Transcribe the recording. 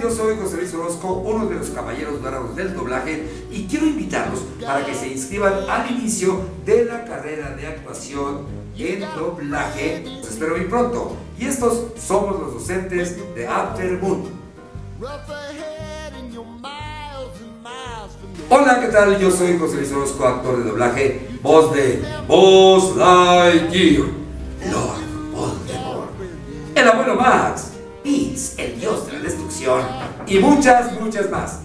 Yo soy José Luis Orozco, uno de los caballeros dorados del doblaje, y quiero invitarlos para que se inscriban al inicio de la carrera de actuación en doblaje. Los espero muy pronto. Y estos somos los docentes de After Moon. Hola, ¿qué tal? Yo soy José Luis Orozco, actor de doblaje, voz de Buzz Lightyear, Lord Voldemort, el abuelo Max, Y muchas, muchas más.